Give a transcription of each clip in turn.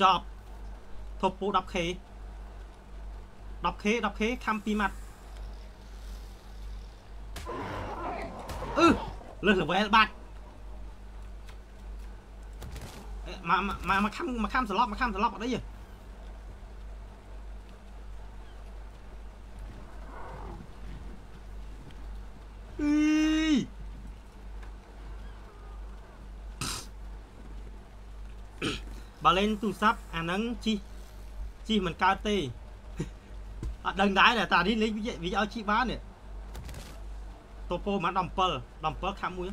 ចប់ធប់ពូ 10k 10k 10k ខំ2ម៉ាត់អឺលើស level បាត់មកមកមកខំមកខំសន្លប់មកខំសន្លប់អត់អីទេអីបើ លេងទូរស័ព្ទអាហ្នឹងជីជីមិនកើតទេអត់ដឹងដែរតែនេះលេងវាវាឲ្យជីបាននេះតូពោមិន17 17ខាំមួយ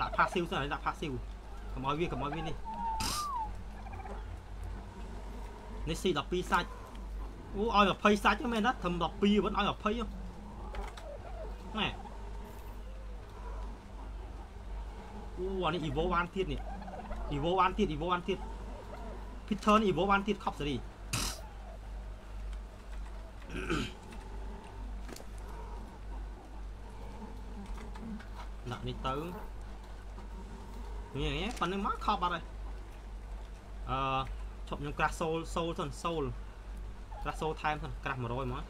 ដាក់ផាស៊ីវសិនដាក់ផាស៊ីវកុំឲ្យវាកុំឲ្យវានេះនេះស៊ី12សាច់ អូឲ្យ20សាច់មែនណាត្រឹម12វិញឲ្យ20ណែអូអានេះ Evo បានទៀតនេះ Evo បានទៀត Evo បានទៀត Peter នេះ Evo បានទៀតខប់សេរីដាក់នេះទៅនេះប៉ុណ្្នឹងមកខប់អត់ហើយអឺឈប់ខ្ញុំក្រាស់សូលសូលសិនសូល ក្រាស់សូលថែមសិនក្រាស់100មក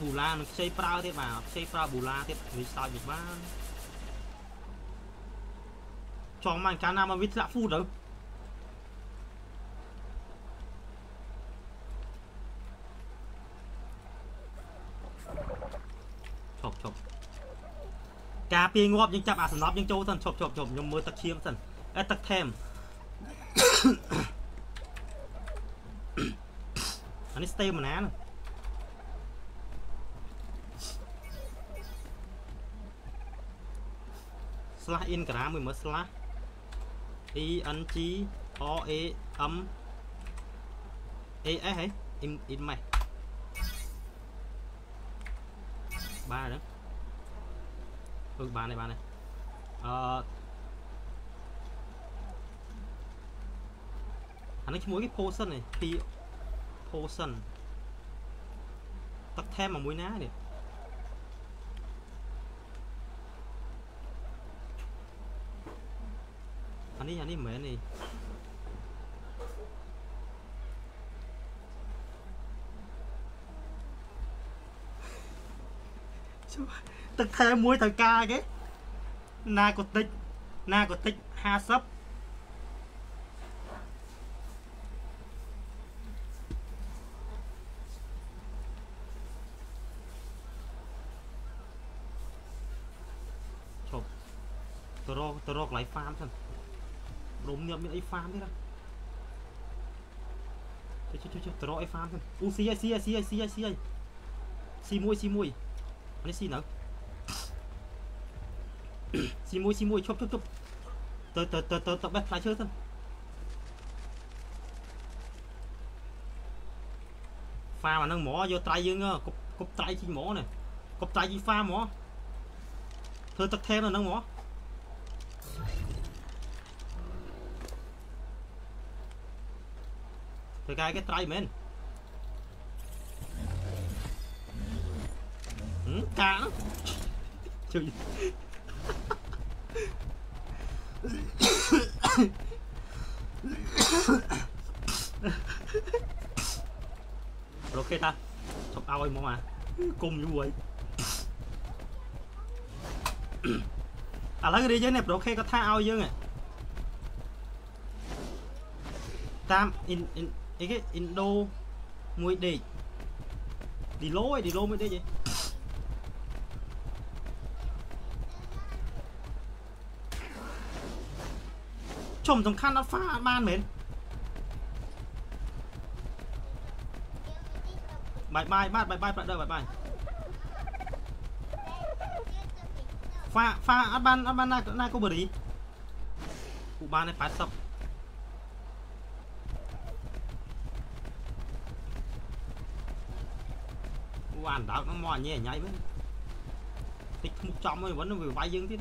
ប៊ូឡានឹងខ្ចីប្រើទៀតបាទខ្ចីប្រើប៊ូឡាទៀតវាសើចវាបានចង់មកកាលណាមកវាធ្លាក់ហ្វូទៅឈប់ឈប់ ការពារងាប់យើងចាប់អាសំណប់យើងចូលសិនឈប់ឈប់ឈប់ខ្ញុំមើលទឹកឈាមសិនអេទឹកថែមអានេះស្ទេមណាហ្នឹង slash ingram មួយមើល slash e n g o a m a s ហ៎ in in ម៉េះបានហ្នឹង អឺបានហើយបានហើយអឺអានេះឈ្មោះគេ potion ឯង p potion ទឹកថែមមកមួយណានេះអានេះអានេះមិនមែននេះ ទឹកថែមួយត្រូវការគេណាក៏តិចណាក៏តិច50ឈប់ទៅរកទៅរកកន្លែងហ្វាមសិនរមនេះអត់មានអីហ្វាមទេណាចុះចុះចុះទៅរកអីហ្វាមសិនអូស៊ីហើយស៊ីហើយស៊ីហើយស៊ីហើយស៊ីហើយស៊ីមួយស៊ីមួយអានេះស៊ីនៅ ស៊ីមួយស៊ីមួយឈប់ឈប់ឈប់ទៅទៅទៅទៅទៅបេះផ្លែឈើសិនហ្វាមអាហ្នឹងហ្មងយកត្រៃយើងគប់គប់ត្រៃជីហ្មងណាគប់ត្រៃជីហ្វាមហ្មងធ្វើទឹកថែមនៅហ្នឹងហ្មងធ្វើការគេត្រៃមែនហឹមកាជួយ អូខេតាឈប់ឲ្យមកមកគុំយូរហើយឥឡូវរីយើងនេះប្រូខេគាត់ថាឲ្យយើងតាមអ៊ីនអ៊ីនអីគេអ៊ីនដូមួយដេកឌីឡូឯឌីឡូមួយដេកឯង ជុំសំខាន់អត់ហ្វាអត់បានមែនបាយបាយបាទបាយបាយប្រាក់ដើបាយបាយហ្វាហ្វាអត់បានអត់បានណាណាកូបរីពូបានឯ80វ៉ានដោកហ្នឹងមកញ៉ៃញ៉ៃវិញតិចខ្មុកចំហើយវិញវាវាយយើងទៀត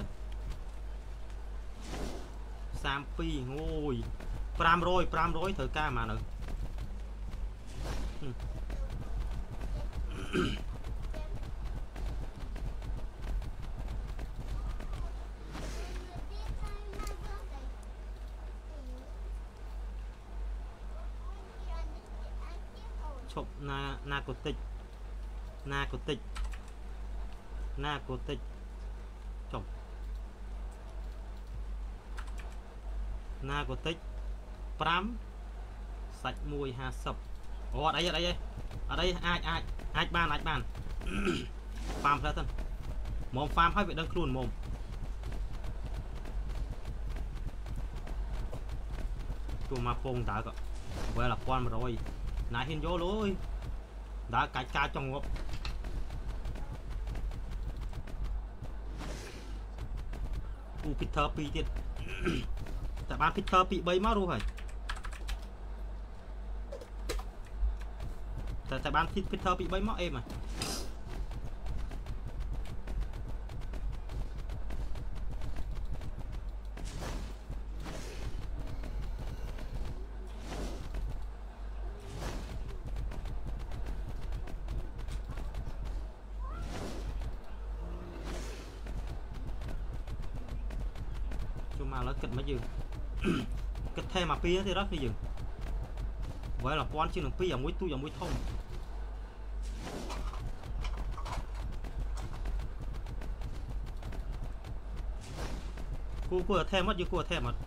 32អូយ500 500ត្រូវការមកនៅឈប់ណាណាកូតិចណាកូតិចណាកូតិច ណាកូតិច5សាច់150អូអត់អីអត់អីទេអត់អីអាចអាចអាចបានអាចបានហ្វាមផ្លែទៅមកហ្វាមឲ្យវាដឹងខ្លួនមកជួមកពងតើក៏វែល1100ណាហ៊ានយកលុយដើរកាច់ការចង់ងាប់ពូ Peter 2ទៀត តែបាន Peter 2 3មករស់ហើយតែតែបាន Peter 2 3មកអេមហើយចូលមកឥឡូវគិតមកយើងគិតថែមអា ពីទៀតដល់គឺយើងវ៉ែល1000ជាងនឹង2អាមួយទូចអាមួយធំគូគួរថែមអត់យើងគួរថែមអត់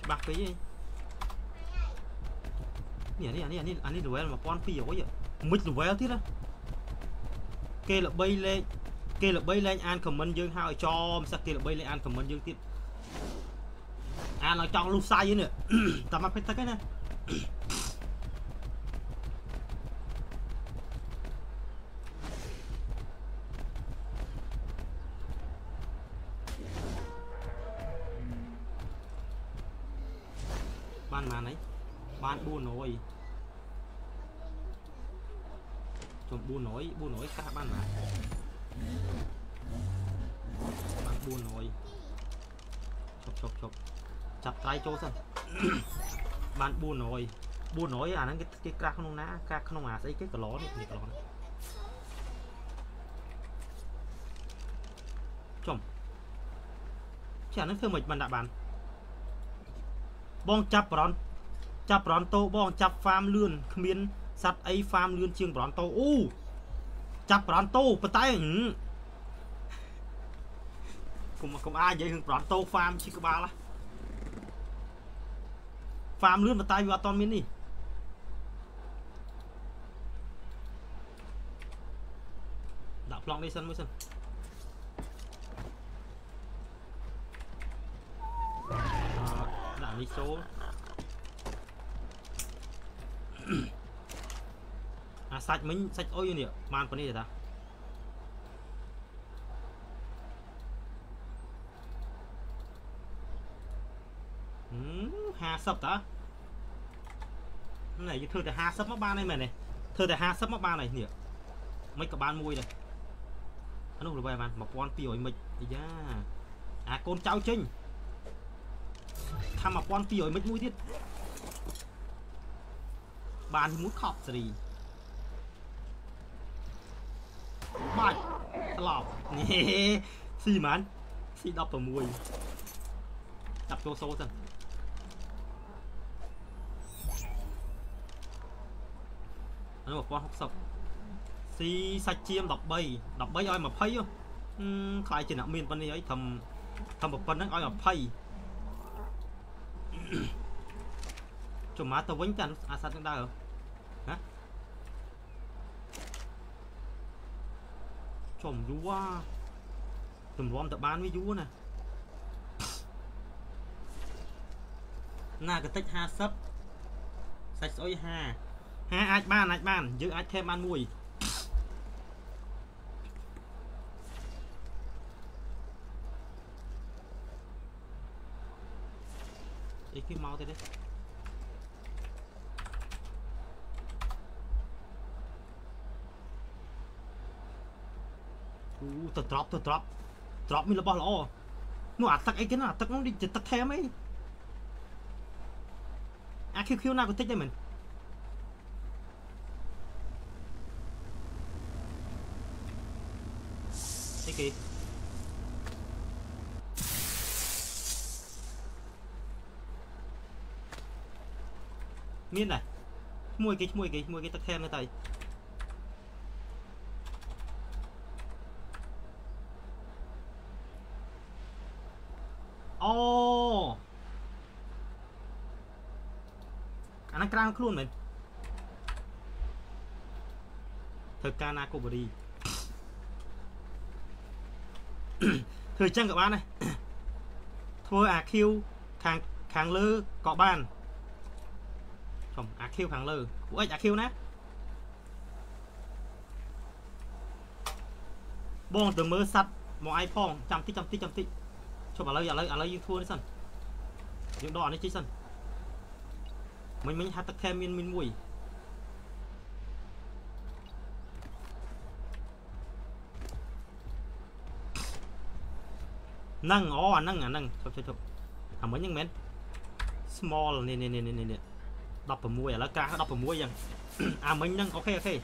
ច្បាស់ពេកហីនេះនេះនេះនេះអានេះ level 1200 មិន level ទៀតណាគេល្បីលេខគេល្បីលេងអាន comment យើងហើយចំសឹកគេល្បីលេងអាន comment យើងទៀតអានឲ្យចង់លុះសាយនេះតាមមកពេកទឹកឯណា 400 400កាសបានណាបាន400ឈប់ឈប់ឈប់ចាប់ត្រៃចូលសិនបាន400 400អាហ្នឹងគេគេក្រាស់ក្នុងណាក្រាស់ក្នុងអាស្អីគេកឡនេះនេះកឡនេះចំចាហ្នឹងធ្វើមិនបានដាក់បានបងចាប់ប្រន់ចាប់ប្រន់តោបងចាប់ហ្វាមលឿនគ្មាន សัตว์អីហ្វាមលឿនជាងប្រន់តោអូចាប់ប្រន់តោប៉ុន្តែគុំគុំអាចនិយាយរឿងប្រន់តោហ្វាមជីក្បាលហ្វាមលឿនប៉ុន្តែវាអត់តមាននេះដាក់ប្លង់នេះសិនមួយសិនដាក់នេះចូល អាសាច់មិញសាច់អុយនេះបានប៉ុណ្នេះទេតាហឹម50តាណែយើងធ្វើតែ50មកបានហើយមែនទេធ្វើតែ50មកបានហើយនេះមិនក៏បានមួយដែរអានោះល្បីបាន1200មិចអាយ៉ាអាកូនចៅចេញថា1200មិចមួយទៀតបានមួយខប់សេរីបា ច់ត្រឡប់នេះស៊ីហ្មងស៊ី16ចាប់ចូលសូទៅអានោះ1060ស៊ីសាច់ជៀម13 13ឲ្យ20ហ៎ខ្លាយជាអ្នកមានប៉ុណ្នេះអីធំធំប៉ុណ្្នឹងឲ្យ20ចុះមកទៅវិញតែអាសត្វនឹងដើរហ៎ ចំយូរទម្រាំទៅបានវាយូរណាណាកតិច50សាច់ស្អុយ5 5អាចបានអាចបានយើងអាចថែមបានមួយអីគេមកទៅទេ ទៅ drop ទៅ drop drop មានរបស់ល្អនោះអាទឹកអីគេណាអាទឹកនោះជាទឹកថែមអីអា QQ ណាក៏តិចដែរមែនអីគេមានដែរឈ្មោះគេឈ្មោះគេឈ្មោះគេទឹកថែមនៅតែ អូអាហ្នឹងក្រានខ្លួនមែនធ្វើការណាកូបរីធ្វើអញ្ចឹងក៏បានដែរធ្វើអា Q ខាងខាងលើក៏បានចំអា Q ខាងលើពួកអិចអា Q ណាបងទៅមើលសัตว์មកឯងផងចាំតិចចាំតិចចាំតិច ជប់ឥឡូវឥឡូវឥឡូវយើងធ្វើនេះសិនយើងដកអានេះចេញសិនមិញមិញហាត់ទឹកខែមានមានមួយហ្នឹងអូអាហ្នឹងអាហ្នឹងជប់ជប់ជប់អាមិញហ្នឹងមែន small នេះនេះនេះនេះនេះ16ឥឡូវក្រាស់16យ៉ាងអាមិញហ្នឹងអូខេអូខេ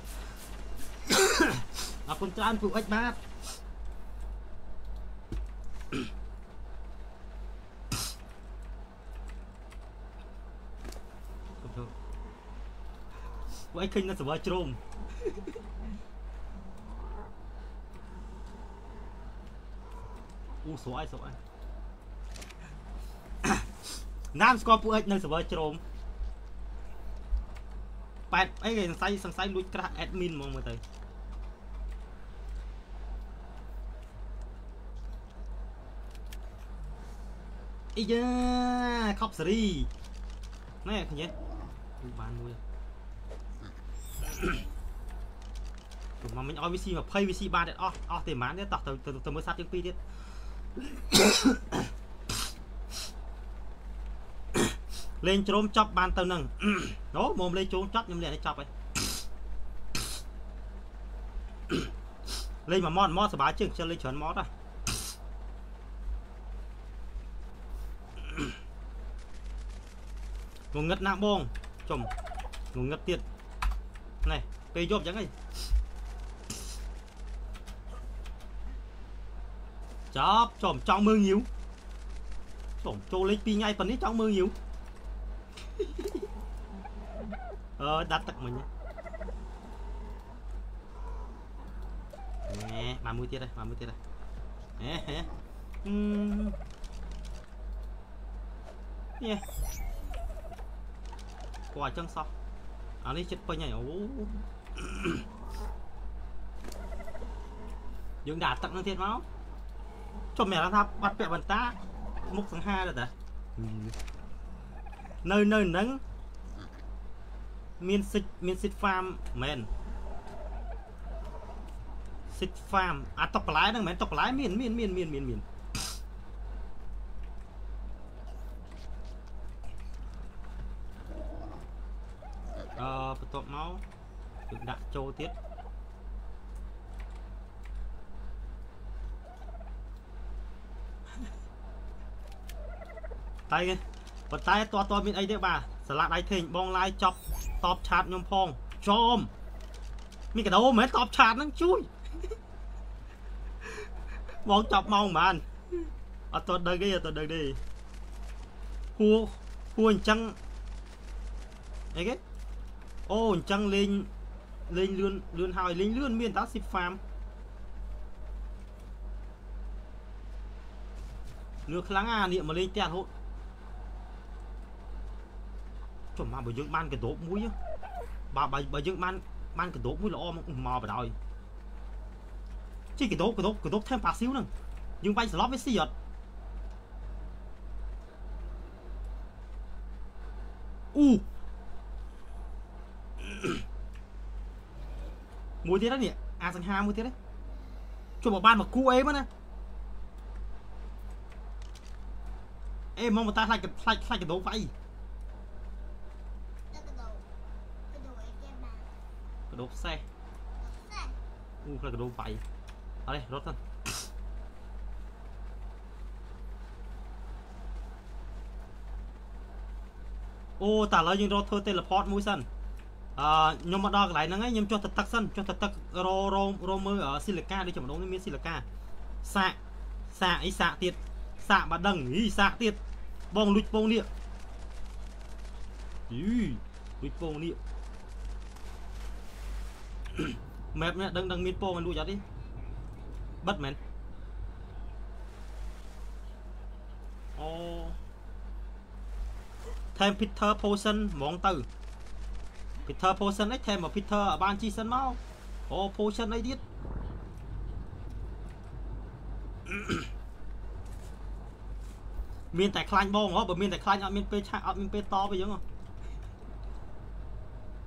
អរគុណច្រើនពូអិចបាទ ពួកឯងឃើញនៅ server ជ្រុំអូស្រ័យស្រ័យណាមស្គាល់ពួកឯងនៅ server ជ្រុំប៉ែតអីគេសង្ស័យសង្ស័យលួចក្រាស់ admin ហ្មងមើលទៅអីយ៉ាខប់សេរីណែឃើញទេបានមួយ ទៅមកមិញឲ្យ VC 20 VC បានទៀតអស់អស់ទេប៉ុន្មានទេតោះទៅទៅមើលសัตว์យើងពីរទៀតលេងជ្រោមចប់បានទៅនឹងអូមកលេងជ្រោមចប់ខ្ញុំលេងនេះចប់ហើយលេងមួយម៉ត់ម៉ត់សบายជាងខ្ញុំលេងច្រើនម៉ត់ហ៎ងងឹតណាស់បងចំងងឹតទៀត នេះពេលយប់អញ្ចឹងហីចាប់ចំចង់មើលញៀវចំចូលលេខ2ថ្ងៃប៉ុណ្នេះចង់មើលញៀវអឺដាត់ទឹ អឺនេះគាត់អញ្ចឹងសោះអានេះចិត្តពេញហើយអូយើងដាក់ទឹកនឹងទៀតមកចុះមានអារម្មណ៍ថាបាត់ពាក់បន្តាមុខសង្ហាទៅតានៅនៅនឹងមានសិចមានសិតហ្វាមមែនសិតហ្វាមអាតុកបន្លែហ្នឹងមែនតុកបន្លែមានមានមានមានមានមានអឺបន្ទាប់មកយើងដាក់ចូល ទៀតតែប៉ុន្តែតតមានអីទេបាទសាឡាដៃធេងបងឡាយចប់តបឆាតខ្ញុំផងចោមមានកដោមែនតបឆាតហ្នឹងជួយបងចប់ម៉ោងប៉ុន្មានអត់តដឹងទេអត់តដឹងទេហួហួអញ្ចឹងអីគេអូអញ្ចឹងលេង លេងលឿនលឿនហើយលេងលឿនមានតាស៊ីហ្វាមលឿនខ្លាំងអានេះមកលេងផ្ទះរហូតចុះមកបើយើងបានកដោបមួយបើបើយើងបានបានកដោបមួយល្អមកមកបដ ாய் ជីកដោបកដោបកដោបថែមប៉ាស៊ីវហ្នឹងយើងបាញ់ស្លាប់វាស៊ីអត់អ៊ូ មួយទៀតនេះអាសង្ហាមួយទៀតនេះជុំមកបានមកគូអេមកណាអេមកមកតាខ្លាច់ខ្លាច់ខ្លាច់កដោវាយកដោផ្សេះអូខ្លាច់កដោវាយអត់ទេរត់ទៅអូតែឥឡូវយើងរកធ្វើ teleport មួយសិន អឺខ្ញុំមកដល់កន្លែងហ្នឹងហើយខ្ញុំចុះទៅទឹកសិនចុះទៅទឹករររមើលស៊ីលីកាដូចចម្ដងនេះមានស៊ីលីកាសាកសាកអីសាកទៀតសាកបាដឹងហីសាកទៀតបងលួចពងនេះយីលួចពងនេះម៉ែបនេះដឹងដឹងមានពងឲ្យលួចអត់ទេបិទមែនអូថែម Peter Potion ហ្មងទៅ Peter Potion អីថែមមក Peter ឲ្យបានជីសិនមកអូ Potion អីទៀតមានតែខ្លាញ់បងហ៎បើមានតែខ្លាញ់អត់មានពេលឆាក់អត់មានពេលតបអីចឹង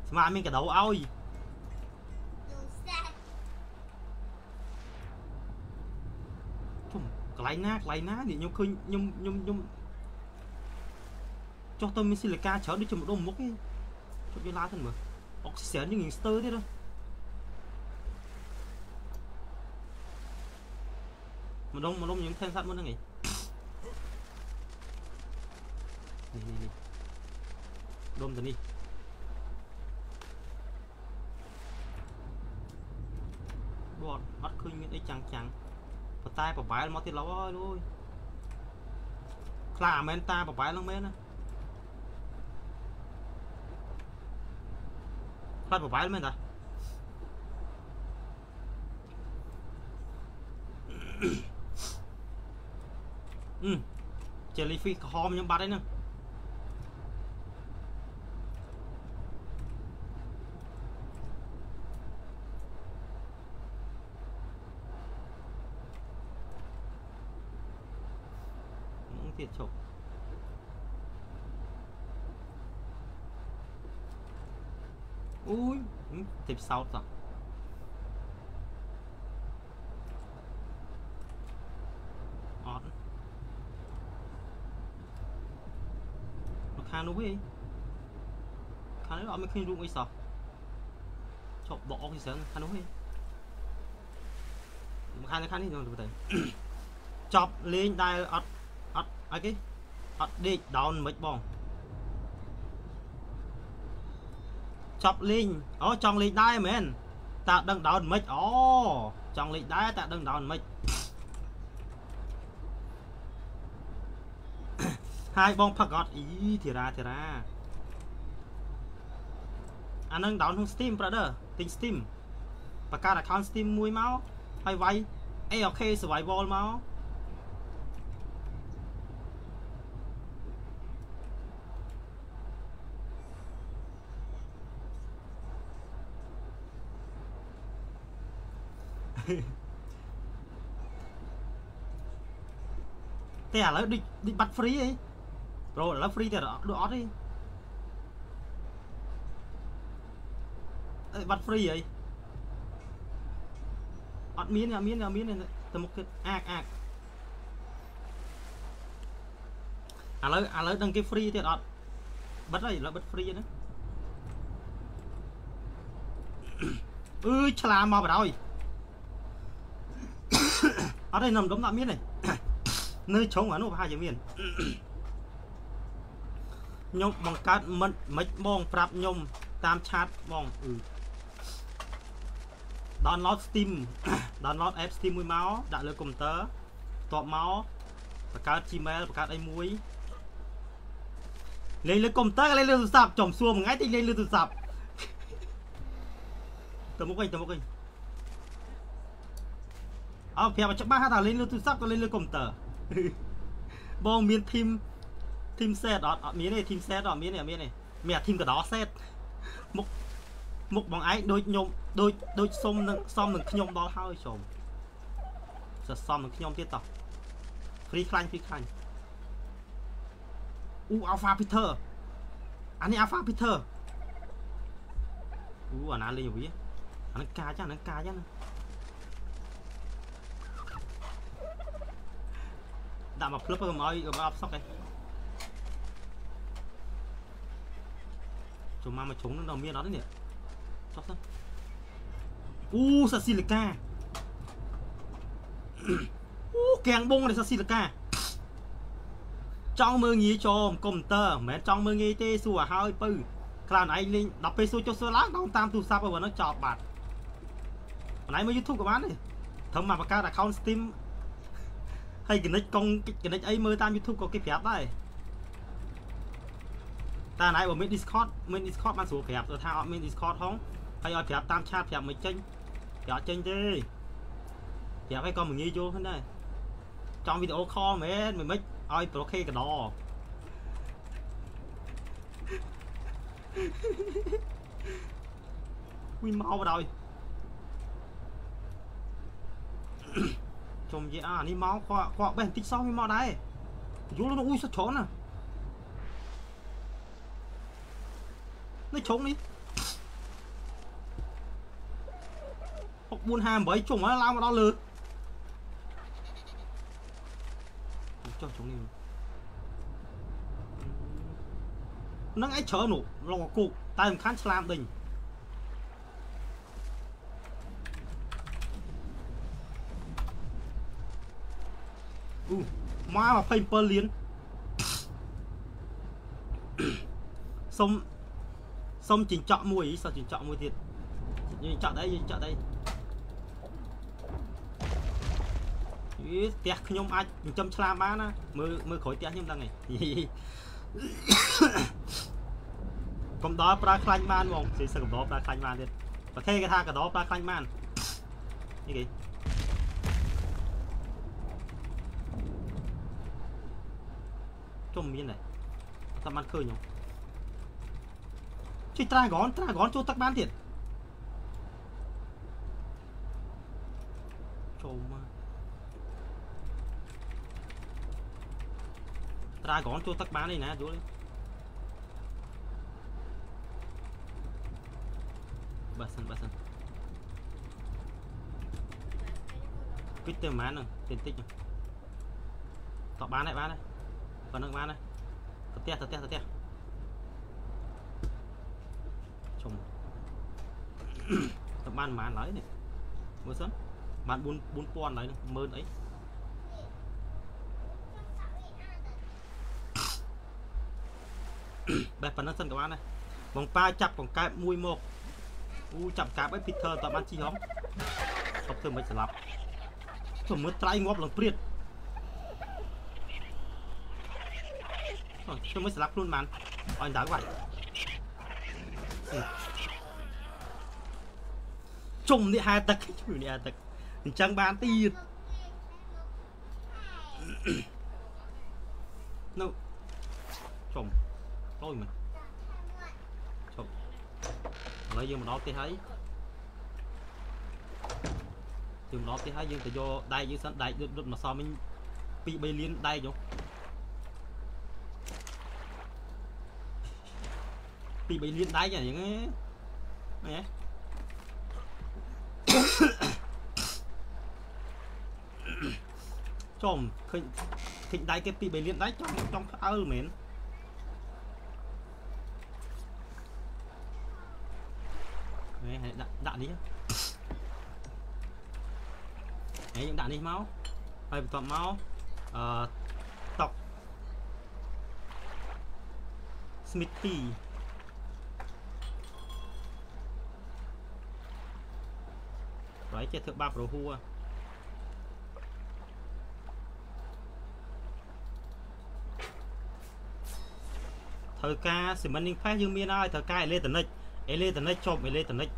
ស្មាមានកដោឲ្យកន្លែងណាកន្លែងណានេះខ្ញុំឃើញខ្ញុំខ្ញុំខ្ញុំចុះទៅមានស៊ីលីកាច្រើនដូចជំដុំមុខទេ ជប់យកឡើងទៅមើលអុកស៊ីសែនយើងស្ទើទៀតម្ដងម្ដងយើងថែមសัตว์មុនហ្នឹងឯងនេះនេះនេះដុំទៅនេះបត់អត់ឃើញមានអីចាំងចាំងប៉ុន្តែប្របែលមកទៀតឡូវអើយលួយខ្លាមែនតាប្របែលហ្នឹងមែនណា ខ្លាប្របែលមែនតាអឺ jellyfish ក្រហមខ្ញុំបាត់ហើយហ្នឹងទៀតឈប់ អូយទេពសោតតោះអត់មកខាងនោះវិញខាងនេះអត់មានឃើញរូបអីសោះឈប់បកអុកទីសឹងខាងនោះវិញខាងនេះខាងនេះទៅចប់លេងដែលអត់អត់អីគេអត់ដេកដោនមិនបង ចប់លេងអូចង់លេងដែរមែនតើដឹងដោនមិនអូចង់លេងដែរតើដឹងដោនមិនហើយបងផឹកអត់អ៊ីធីរ៉ាធីរ៉ាអានឹង down ក្នុង Steam brother ទិញ Steam បង្កើត account Steam មួយមកហើយវាយ AOK survival មក តែឥឡូវដូចដូចបាត់ free អីប្រូឥឡូវ free តែដូចអត់ទេអីបាត់ free អីអត់មានអត់មានអត់មានទៅមុខទៀតអាកអាកឥឡូវឥឡូវដឹងគេ free ទៀតអត់បិទហើយឥឡូវបិទ free ហ្នឹងអឺឆ្លាមមកបដ ாய் អត់ទេនំដុំអត់មានទេនៅជ្រុងអានោះប្រហែលជាមានខ្ញុំបង្កើតមិនមិនបងប្រាប់ខ្ញុំតាមឆាតបងអឺ download Steam download app Steam មួយមកដាក់លើកុំព្យូទ័របន្ទាប់មកបង្កើត Gmail បង្កើតអីមួយលេងលើកុំព្យូទ័រលេងលើទូរស័ព្ទចំសួរមួយថ្ងៃតិចលេងលើទូរស័ព្ទទៅមុខវិញទៅមុខវិញ អើប្រាប់ច្បាស់ថាលេងលើទូរស័ព្ទក៏លេងលើកុំព្យូទ័របងមានធីមធីម set អត់អត់មានទេធីម set អត់មានទេអត់មានទេមានអាធីមកដោ set មុខមុខបងឯងដូចខ្ញុំដូចដូចសុំនឹងសំនឹងខ្ញុំដល់ហើយជុំសសំនឹងខ្ញុំទៀតតោះ free ខ្លាញ់ free ខ្លាញ់អូ Alpha Peter អានេះ Alpha Peter អូអាណាលេងវាអានឹងកាចអានឹងកាចណា ដាក់មកភ្លឹបទៅមកឲ្យកុំឲ្យអត់សុកឯងចូលមកមកជ្រុងនឹងដល់មានអត់ទេនេះចុះទៅអូសាស៊ីលីកាអូកៀងបងនេះសាស៊ីលកាចង់មើងងាយចោមកុំព្យូទ័រមិនមែនចង់មើងងាយទេសួរឲ្យហើយពៅខ្លានឯងលេងដល់ពេលសួរចុះសួរឡើងដល់តាមទូរស័ព្ទទៅហ្នឹងចប់បាត់បន្លែមើល YouTube ក៏បានដែរត្រឹមមកបង្កើត account Steam ហើយកណិចកុងកណិចអីមើលតាម YouTube ក៏គេប្រាប់ដែរតែណៃបើមាន Discord មាន Discord បានស្រួលប្រាប់ទៅថាអត់មាន Discord ហងហើយឲ្យប្រាប់តាមឆាតប្រាប់មិនចេញប្រាប់ចេញទេប្រាប់ឲ្យក៏មិនងាយយល់ហ្នឹងដែរចង់វីដេអូ call មែនមិនមិនឲ្យប្រូខេកដវិញមកបដ ாய் ចំនិយាយអានេះមកគាត់គាត់បេះបន្តិចសោះវាមកដែរយល់នោះអ៊ុយសុទ្ធច្រើនណានេះឆុងនេះ6458ចុងឡើងមកដល់លើចុះចុងនេះនឹងឯងច្រើននោះលងគុកតែសំខាន់ឆ្លាមដេញអូ មក27លានសុំសុំចិញ្ចក់មួយសោះចិញ្ចក់មួយទៀតយើងចាក់ដែរយើងចាក់ដែរអីផ្ទះខ្ញុំអាចចិញ្ចឹមឆ្លាមបានណាមើលមើលក្រោយផ្ទះខ្ញុំដឹងហើយកុំដល់ប្រើខ្លាញ់បានហ្មងស៊ីសឹកកំដរប្រើខ្លាញ់បានទៀតប្រខេគេថាកដោប្រើខ្លាញ់បាននេះគេ ជុំមានដែរតែបានឃើញហ៎ជួយត្រាហ្គនត្រាហ្គនចូលទឹកបានទៀតចូលមកត្រាហ្គនចូលទឹកបាននេះណាយល់បើសិនបើសិនគិតទៅប៉ុន្មានហ្នឹងតិចតិចតបានហើយបានហើយ ប៉ុណ្្នឹងបានហើយទៅផ្ទះទៅផ្ទះទៅផ្ទះជុំទៅបានប៉ុន្មានហើយនេះមើលសិនបាន4 4000ហើយមើលអីបែបប៉ុណ្ណឹងសិនក៏បានដែរបងប៉ាចាប់កង្កែបមួយមកអូចាប់កាបអី Peter តើបានជីហងឈប់ធ្វើមិនស្លាប់ទៅមើលត្រៃងាប់ឡើងព្រាត ខ្ញុំមិនស្លាប់ខ្លួនបានអញដៅវាយជុំនេះហែទឹកជួយនេះហែទឹកអញ្ចឹងបានទៀតនោះជុំលុយមិនជុំឥឡូវយើងមកដល់ផ្ទះហើយយើងមកដល់ផ្ទះហើយយើងទៅយកដែកយើងសិនដែកដុតដុតមកសមវិញ2 3លានដែកយក ពី3លានដៃយ៉ាងហ្នឹងហ៎ចំឃើញឃើញដៃគេពី3លានដៃចង់ចង់ផ្អើលមែនហេដាក់ដាក់នេះហេយើងដាក់នេះមកហើយបន្ទាប់មកអឺតុក Smithy ប្រហែលចេះធ្វើបាបរហួរត្រូវការ cementing paste យើងមានហើយត្រូវការ electronic electronic ចប់ electronic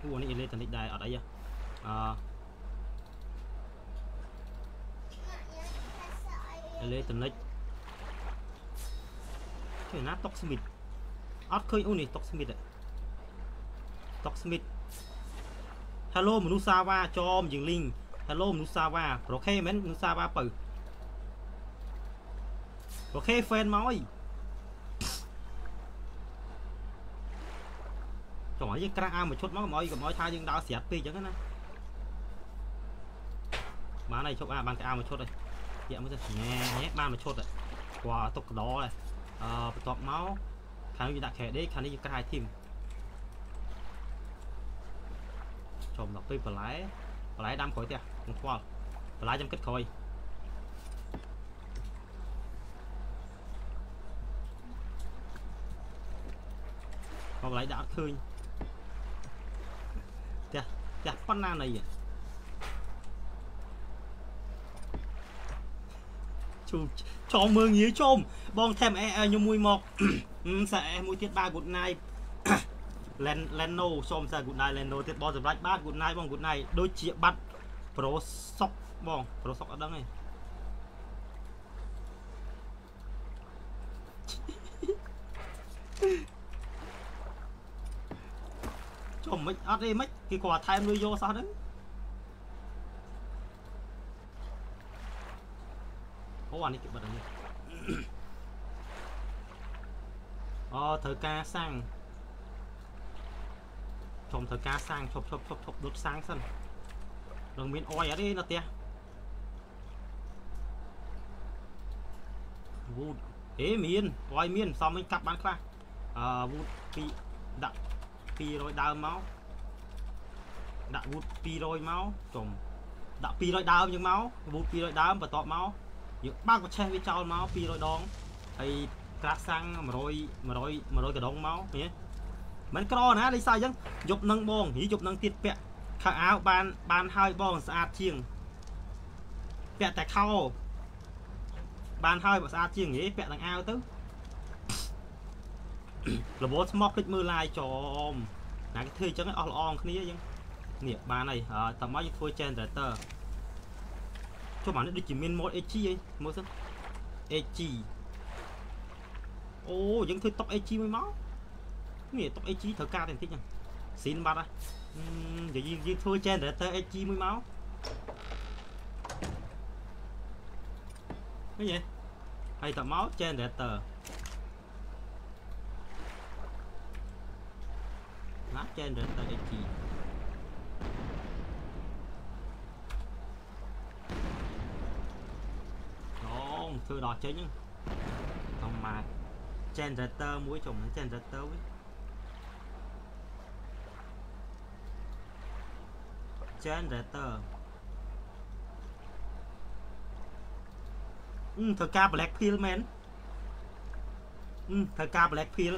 អូនេះ electronic ដែរអត់អីអឺ electronic ឃើញណាតុកស្មីតអត់ឃើញអូនេះតុកស្មីតតុកស្មីត Hello មនុស្សសាវ៉ាចមជាងលីង Hello មនុស្សសាវ៉ាប្រខេមែនមនុស្សសាវ៉ាបើប្រខេ fan មកអីចង់ឲ្យយើងក្រាស់អាមួយឈុតមកកុំឲ្យកុំឲ្យថាយើងដើរស្រាត់ពេកអញ្ចឹងណាបានហើយជប់អាបានក្អាមួយឈុតហើយយកមើលទៅញ៉ែញ៉ែបានមួយឈុតគាត់ទុកកដដែរអឺបន្ទាប់មកខាងនេះដាក់ credit ខាងនេះយើងក្រាស់ឲ្យធី មចំដល់ពេលបន្លែបន្លែដាំក្រោយផ្ទះខ្ញុំខ្វល់បន្លែខ្ញុំគិតក្រោយមកបន្លែដាក់អត់ឃើញផ្ទះផ្ទះប៉ុណ្ណានៃជូចំមើងងាយចំបងថែមអេឲ្យខ្ញុំមួយមកសាអេមួយទៀតបាទ good night Len Leno សូមសារ good night Leno ទៀតបងសម្រាប់បាទ good night បង good night ដូចជាបាត់ Pro Sock បង Pro Sock អត់ដឹងទេចុះមិនអត់ទេមិនគេគាត់ថែមលុយយកសោះហ្នឹងអូអានេះគេបិទអានេះអូត្រូវការសាំង ខ្ញុំត្រូវការសាំងឈប់ឈប់ឈប់ឈប់ដុតសាំងសិននឹងមានអយអត់ទេនៅផ្ទះវូដអេមានអយមានសំវិញកាប់បានខ្លះអឺវូដពីដាក់200ដើមមកដាក់វូដ200មកចំដាក់200ដើមយើងមកវូដ200ដើមបន្ទាប់មកយើងបើកប្រឆេះវាចោលមក200ដងហើយក្រាស់សាំង100 100 100កដងមកឃើញទេ មិនក្រណាដូចសារអញ្ចឹងយប់នឹងបងយប់នឹងទៀតពាក់ខោអាវបានបានហើយបងស្អាតជាងពាក់តែខោបានហើយបើស្អាតជាងហីពាក់ទាំងអាវទៅរវល់ស្មោះភ្លេចមើលឡាយចំណាគេធ្វើអញ្ចឹងអស់ល្អងគ្នាអញ្ចឹងនេះបានហើយតើមកយើងធ្វើ generator ចុះអានេះដូចជាមាន mod HG អីមើលសិន HG អូយើងធ្វើតុក HG មួយមក នេះតុក HG ត្រូវការតែបន្តិចហ្នឹងស៊ីនបាត់ហើយយើងយើងធ្វើ generator HG មួយមកឃើញទេហើយតមក generator ណា generator HG ធ្វើដល់ចេញហ្នឹងធម្មតា generator មួយចំ generator វិញ generator អឺធ្វើការ black peel មែនអឺធ្វើការ black peel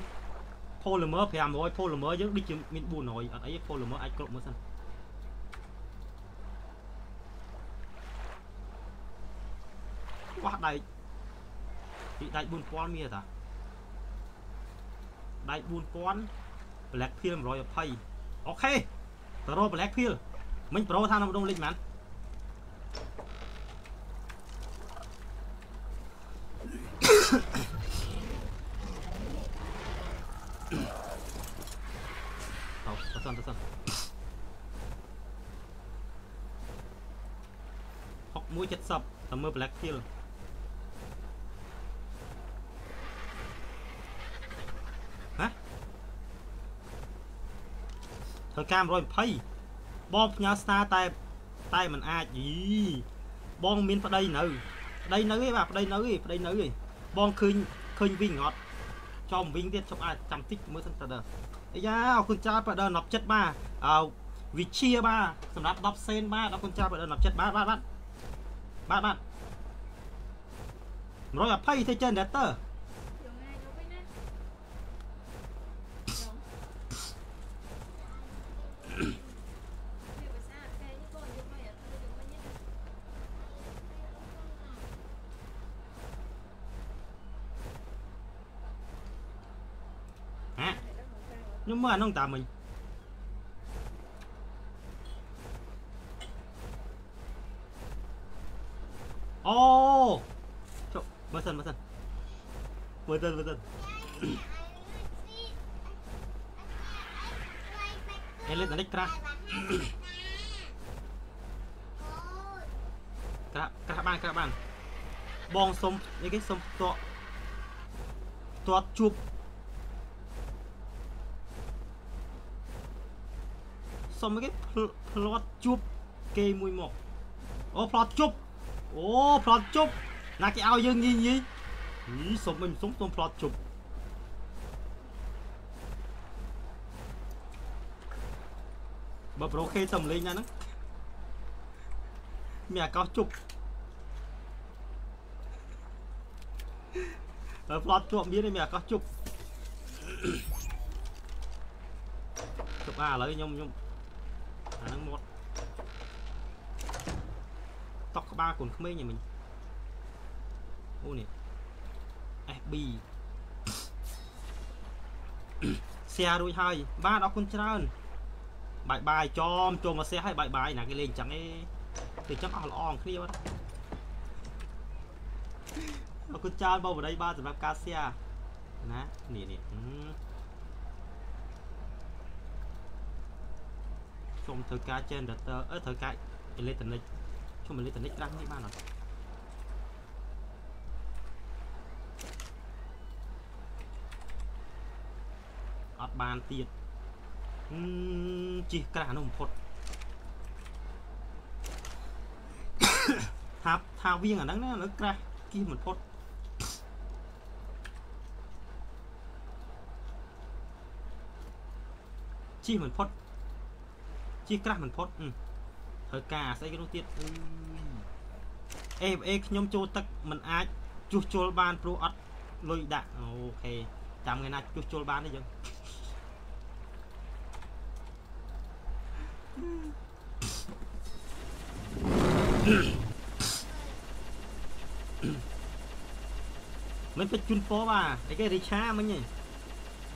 polymer 500 polymer យើងដូចជាមាន400អត់អី polymer អាចគ្រប់មើលសិនវ៉ាស់ដែកពីដាច់4000មានតាដាច់4000 Black Peel 120អូខេទៅរក Black Peel មិញប្រូថានៅម្ដងលេខប៉ុន្មានអោទៅសិនទៅសិន6170តែមើល Black Peel ត្រូវការ120 បងផ្ញើស្នាតែតែมันអាចយីបងមានប្តីនៅប្តីនៅឯបាទប្តីនៅឯប្តីនៅឯបងឃើញឃើញវិញអត់ចំវិញទៀតជប់អាចចាំតិចមើលសិនតើអាយ៉ាអរគុណច្រើនបើដល់10ចិត្តបាទអើវិជាបាទសម្រាប់10សេនបាទអរគុណច្រើនបើដល់10ចិត្តបាទបាទបាទបាទបាទ120ទេចិ ខ្ញុំមើលអានោះតាមមិញអូចុះមើលសិនមើលសិនមើលសិនមើលសិនអេលេតនេះក្រាស់ក្រាស់ក្រាស់បានក្រាស់បានបងសុំនេះគេសុំតក់តក់ជួប សុំគេផ្លាត់ជួបគេមួយមកអូផ្លាត់ជប់អូផ្លាត់ជប់ណាគេឲ្យយើងញីញីហីសុំមិនសុំសុំផ្លាត់ជប់បើប្រូខេសំលេងណាហ្នឹងមានអាកោសជប់ហើយផ្លត់ជាប់មានមានអាកោសជប់ជប់អាឥឡូវខ្ញុំខ្ញុំ អាហ្នឹងមកតក់ក្បាលកូនក្មេងហ្នឹងមិញអូនេះ FB សៀរួចហើយបាទអរគុណច្រើនបាយបាយចំចូលមកសះហើយបាយបាយណាគេលេងអញ្ចឹងឯងទៅអញ្ចឹងអស់ល្អគ្នាបាត់អរគុណច្រើនបងបរិយបាទសម្រាប់ការសះណានេះនេះ សូមធ្វើការ generator អឺត្រូវការ electronic ជុំ electronic ត្រាស់នេះបានអត់អត់បានទៀតជីក្រាស់នោះបំផុតថាថាវៀងអាហ្នឹងណានៅក្រាស់គីបំផុតជីមិនផុត ជីក្រាស់មិនផុតត្រូវការស្អីគេនោះទៀតអេអេខ្ញុំចូលទឹកមិនអាចជួសជុលបានព្រោះអត់លុយដាក់អូខេចាំថ្ងៃណាជួសជុលបានទេយើងមិនពេចជូនពោបាទអីគេរីឆាមិញ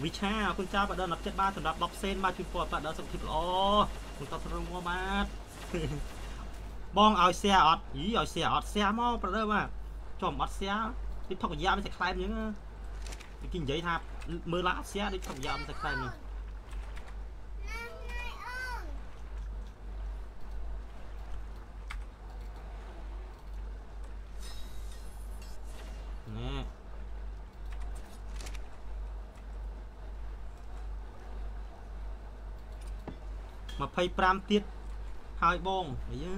វិឆាអរគុណចាស់បាទដល់10ចិត្តបាទសម្រាប់10សេនបាទជូនពោបាទដល់សុខភាពល្អ គុណតត្រឹមមកបាទបងឲ្យ share អត់យីឲ្យ share អត់ share មកប្រដើបាទចំអត់ share ពីថុកយ៉ាមិនតែខ្លែមអញ្ចឹងគេនិយាយថាមើលឡា share ដូចថុកយ៉ាមិនតែខ្លែមអញ្ចឹង 25ទៀតហើយបងយើ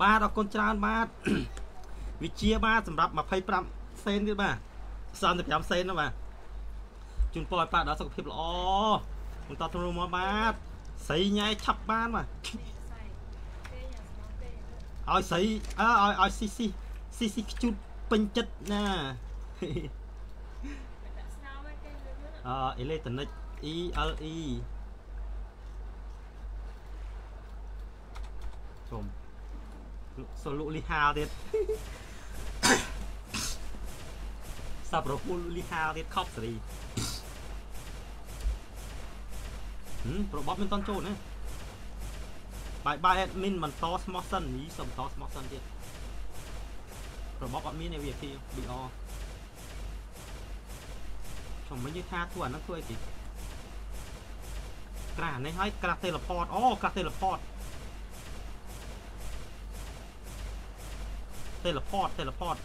បាទអរគុណច្រើនបាទវិជាបាទសម្រាប់25សេនទៀតបាទ35សេនណាបាទជូនពរឲ្យប៉ាដល់សុខភាពល្អបន្តទៅមកបាទស្រីញ៉ៃឆាប់បានបាទឲ្យស្រីអើឲ្យឲ្យស៊ីស៊ីស៊ីស៊ីខ្ជូតពេញចិត្តណាអឺអេឡេត្រូនិក ELE ជុំសូលុលីហាទៀតសាប់រពូលលីហាទៀតខប់សេរីហឹមប្របបមិនតន់ចូលណាបាយបាយ admin បន្តស្មោះសិននេះសុំបន្តស្មោះសិនទៀតប្របបអត់មានទេ VIP BR ខ្ញុំមិននិយាយថាធ្វើអាហ្នឹងធ្វើអីទីក្រាស់នេះហើយក្រាស់ teleport អូក្រាស់ teleport teleport teleport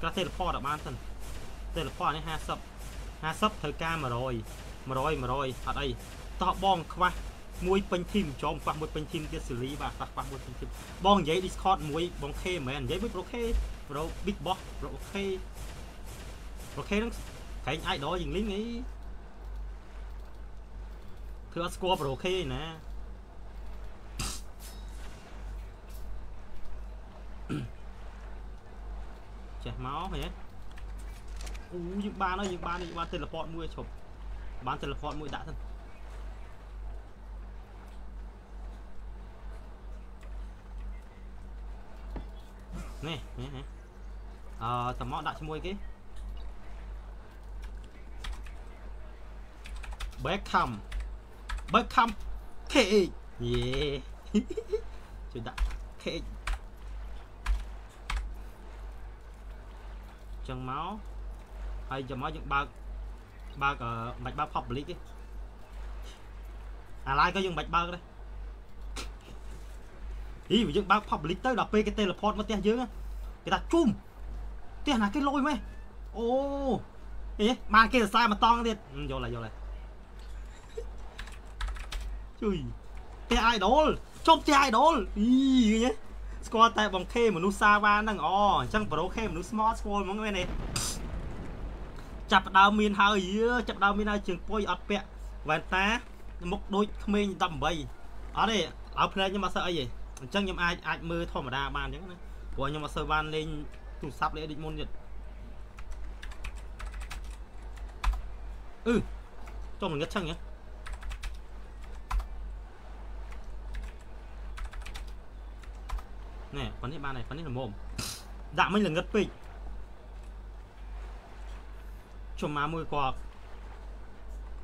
ក្រាស់ teleport អត់បានសិន teleport នេះ50 50ត្រូវការ100 100 100អត់អីតោះបងខ្វះមួយពេញធីមចំខ្វះមួយពេញធីមទៀតសេលីបាទខ្វះខ្វះមួយពេញធីមបងនិយាយ Discord មួយបងខេមែននិយាយមួយប្រូខេប្រូ Big Boss ប្រូខេប្រូខេហ្នឹងក្រែង idol ជាងលីងអីគឺអត់ស្គាល់ប្រូខេណា ចេះមកឃើញទេអូយើងបានហើយយើងបានយើងបាន teleport មួយឈប់បាន teleport មួយដាក់ទៅនេះនេះអឺតមកដាក់ជាមួយគេ Beckham Beckham KH យេជួយដាក់ KH ចឹងមកហើយចាំមកយើងបើកបើកមិនបាច់បើក public ទេអាឡាយក៏យើងមិនបាច់បើកដែរអីយើងបើក public ទៅដល់ពេលគេ teleport មកផ្ទះយើងគេថាជុំផ្ទះណាគេលុយម៉េះអូអេបានគេសរសើរមកតង់ទៀតយល់ហើយយល់ហើយជួយផ្ទះ idol ជុំផ្ទះ idol អីឃើញទេ ស្គាល់តែបងខេមនុស្សសាវ៉ាហ្នឹងអូអញ្ចឹងប្រូខេមនុស្សស្មតស្គាល់ហ្មងមែនទេចាប់ដើមមានហើយយើចាប់ដើមមានហើយជើងពុយអត់ពាក់វ៉ែនតាមុខដូចក្មេង18អត់ទេឲ្យភ្នែកខ្ញុំអត់សូវអីទេអញ្ចឹងខ្ញុំអាចអាចមើលធម្មតាបានអញ្ចឹងណាព្រោះខ្ញុំអត់សូវបានលេងទូរស័ព្ទលេងដូចមុនទៀតអឺចុះមិនងឹតចឹងហ៎ ណែប៉ានេះបានហើយប៉ានេះល្មមដាក់មិញល្ងឹតពេកជុំមកមួយគាត់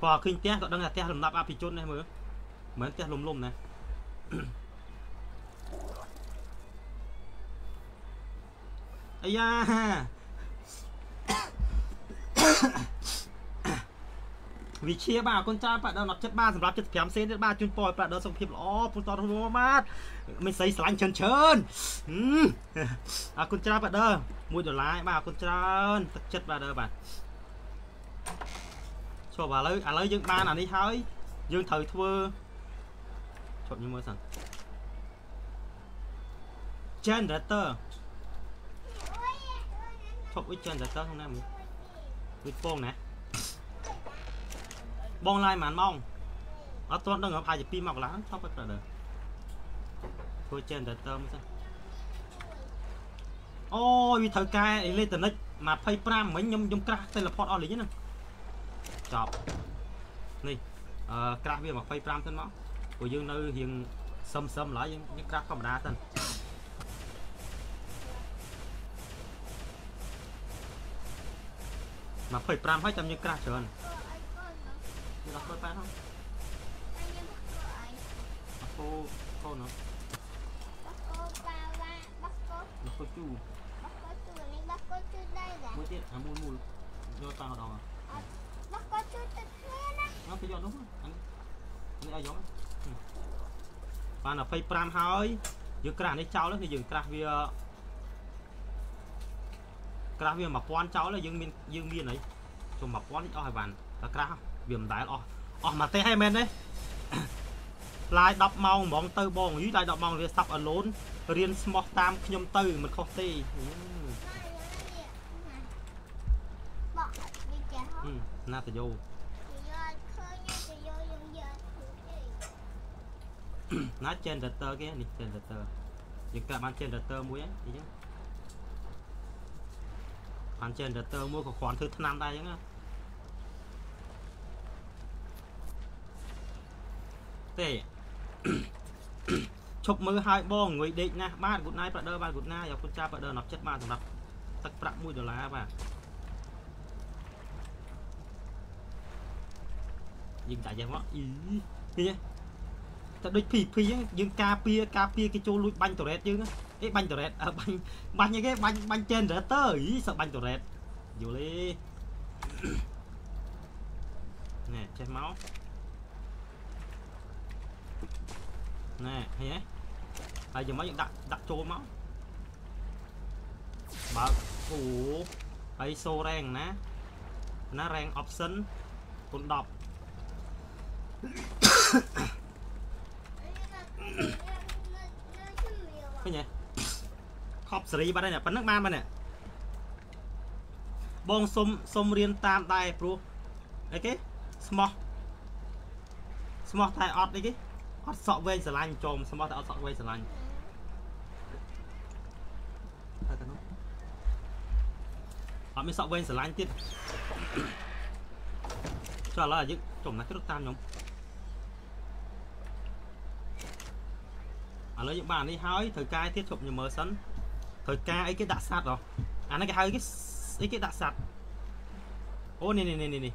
គាត់ឃើញផ្ទះគាត់ដឹងថាផ្ទះលំដាប់អភិជននេះមើលមិនផ្ទះលំលំណាអាយ៉ា វិជាបាទអរគុណច្រើនបាទដល់17បាទសម្រាប់75សេនទៀតបាទជូនពរបាទដល់សុខភាពល្អពុទ្ធតរបាទមិនស្អីស្រឡាញ់ច្រើនច្រើនអរគុណច្រើនបាទដល់1ដុល្លារបាទអរគុណច្រើនទឹកចិត្តបាទដល់បាទចូលបាទឥឡូវឥឡូវយើងបានអានេះហើយយើងត្រូវធ្វើជប់ញឹមមើលសិន generator ជប់វិ generator ក្នុងណាមើលវិពងណា បងឡាយប្រហែលម៉ោងអត់ទាន់ដឹងប្រហែលជា2ម៉ោងកន្លះថប់បាត់ប្រដៅធ្វើ generator មកសិនអូយវាត្រូវកែអេឡិចត្រូនិក25មិញខ្ញុំខ្ញុំក្រាស់ teleport អស់លីងហ្នឹងចប់នេះអឺក្រាស់វា25សិនមកព្រោះយើងនៅរៀងសឹមសឹមឡើយយើងក្រាស់ធម្មតាសិន25ហើយចាំយើងក្រាស់ច្រើន Thì đặt đôi bạn không? Anh em bắt cô ấy Bắt cô, cô nữa Bắt cô ba ba, bắt cô Bắt cô chu Bắt cô chu, này bắt cô chu đây là Mỗi tiết, à mùi mùi Do tao đồng à? à bắt cô chu tự nhiên á Nó phải do đúng không? Anh Anh ai giống á Bạn là 25 ហើយយើងក្រាស់នេះចោលគឺយើងក្រាស់វាក្រាស់វា1000ចោលយើងមានយើងមានអីជុំ1000នេះអស់ហើយបានតែក្រាស់ វាមិនដែលអស់អស់មកទេហែមែនទេឡាយ10ម៉ោងហ្មងទៅបងយីឡាយ10ម៉ោងវាសាប់អឡូនរៀនស្មោះតាមខ្ញុំទៅមិនខុសទេណាតយោណា generator គេនេះ generator យើងកាត់បាន generator មួយហ្នឹងអញ្ចឹងបាន generator មួយក៏គ្រាន់ធ្វើឆ្នាំដែរអញ្ចឹងណា ទេឈប់មើលហើយបងអង្គុយដេកណាស់បាទ Good night brother បាទ Good night អរគុណចា brother ណប់ចិត្តបាទសម្រាប់ទឹកប្រាក់1ដុល្លារបាទយើងតាយ៉ាងមកអ៊ីនេះតែដូច PP ហ្នឹងយើងការពារការពារគេចូលលួចបាញ់តរ៉េតយើងអេបាញ់តរ៉េតបាញ់បាញ់អីគេបាញ់បាញ់ generator អ៊ីសើបាញ់តរ៉េតយល់ទេណែចេះមក ណែឃើញទេហើយយ៉ាងម៉េចយើងដាក់ដាក់ចូលមកបើកអូហើយសូរ៉េងណាណារ៉េង option គុណ10ឃើញទេខប់សេរីបាត់ហើយប៉ុណ្ណឹងបានបាត់នេះបងសុំសុំរៀនតាមដែរព្រោះអីគេស្មោះស្មោះតែអត់អីគេ អត់សក់វែងស្រឡាញ់ចោមសម្បត្តិអត់សក់វែងស្រឡាញ់តែទៅនោះអត់មានសក់វែងស្រឡាញ់ទៀតចុះឥឡូវយើងចំណាស់គ្រឹះតាមខ្ញុំឥឡូវយើងបាននេះហើយត្រូវកាយទៀតជប់ញមើសិនត្រូវការអីគេដាក់សัตว์ហ៎អានេះគេហៅគេអីគេដាក់សัตว์អូនេះនេះនេះនេះ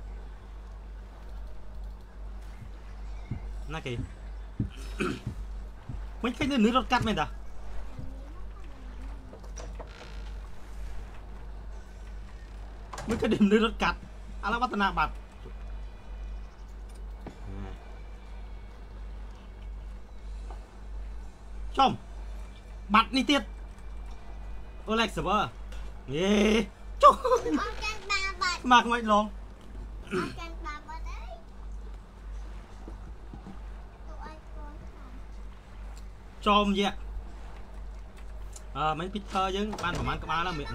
ណាគេ មិនឃើញនៅលឺរត់កាត់មែនតាមិនឃើញនៅលឺរត់កាត់ឥឡូវវឌ្ឍនាបាត់ចំបាត់នេះទៀត Olex server យេចុះមកចាំបាត់មកមិនឡងអត់ចាំ ចោមយៈអឺមិញ Peter យើងបានប្រហែលក្បាលហ្នឹង1 2 3 4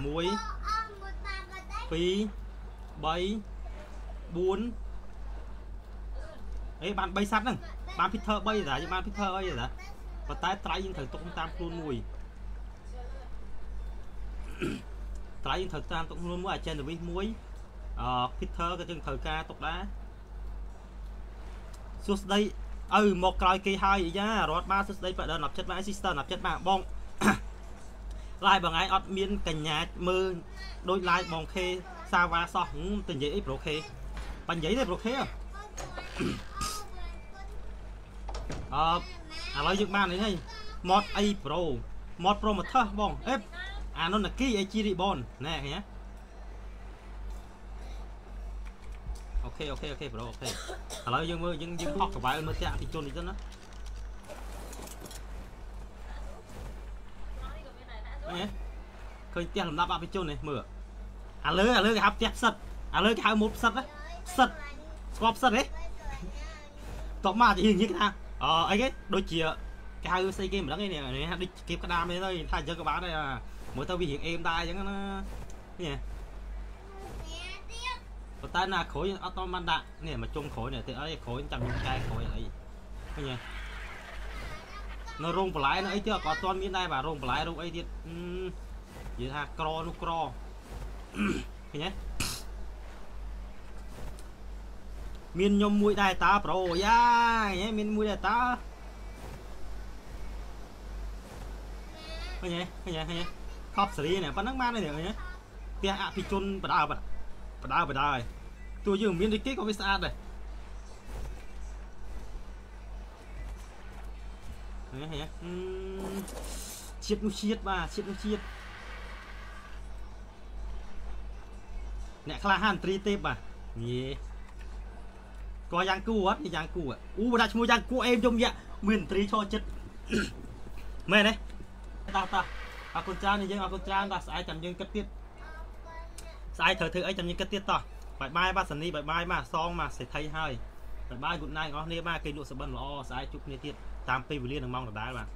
អេបាន3សัตว์ហ្នឹងបាន Peter 3តាយើងបាន Peter អីតាប៉ុន្តែត្រៃយើងត្រូវຕົកតាមខ្លួនមួយត្រៃយើងត្រូវតាមຕົកខ្លួនមួយអាចិនវិសមួយអឺ Peter ក៏យើងត្រូវការຕົកដែរសួស្ដី ឪមកក្រោយគេហើយយ៉ារត់បានសួស្ដីបដិណប់ចិត្តបាន sister ណប់ចិត្តបានបងឡាយបងឯងអត់មានកញ្ញាមើលដូច live បងខេសាវ៉ាសោះទៅនិយាយអីប្រូខេបាញ់និយាយទេប្រូខេអឺឥឡូវយើងបាននេះហើយ mod អី pro mod pro មកថោះបងអេអានោះណាគី AG ribbon ណែឃើញ អូខេអូខេអូខេប្រូអូខេឥឡូវយើងមើលយើងយើងហោះកវ៉ែលមើលតាក់ពីជន់នេះទៅណាឃើញឃើញផ្ទះលំដាប់អភិជននេះមើលអាលើអាលើគេហៅផ្ទះផ្សិតអាលើគេហៅម៉ូតផ្សិតផ្សិតស្គាល់ផ្សិតទេតបមកជាងគេថាអអីគេដូចជាគេហៅស្អីគេមិនដឹងទេនេះដូចគេក្តាមទេទៅថាអញ្ចឹងក៏បានដែរមើលទៅវារៀងអេមដែរអញ្ចឹងណានេះ ប៉ុន្តែណាក្រួយអត់តបានដាក់នេះមកជុំក្រួយនេះទៅអីក្រួយចាំខ្ញុំកែក្រួយអីឃើញទេនៅរោងបន្លែនៅអីទៀតក៏អត់ទាន់មានដែរបាទរោងបន្លែរោងអីទៀតនិយាយថាក្រនោះក្រឃើញទេមានខ្ញុំមួយដែរតាប្រូយ៉ាមានមួយដែរតាឃើញទេឃើញទេឃើញទេខប់សេរីនេះប៉ុណ្ណឹងបានទេឃើញទេផ្ទះអភិជនបដើប បដើបដើហើយទោះយើងមានដូចគេក៏វាស្អាតដែរឃើញទេជាតិនោះជាតិបាទជាតិនោះជាតិអ្នកខ្លះហានត្រីទេពបាទយេក៏យ៉ាងគូអត់យ៉ាងគូអូដាក់ឈ្មោះយ៉ាងគូអេមយំយ៉ាមានត្រីឈរចិត្តមែនទេតោះតោះអរគុណច្រើនយើងអរគុណច្រើនបាទស្អែកចាំយើងគិតទៀត ស្អែកត្រូវធ្វើអីចាំយើងគិតទៀតតោះបាយបាយបាទសនីបាយបាយបាទសងបាទសេដ្ឋីហើយបាយបាយ good night អស់គ្នាបាទគេលក់សបិនល្អស្អែកជួបគ្នាទៀតតាមពេលវេលានឹងម៉ោងដដែលបាទ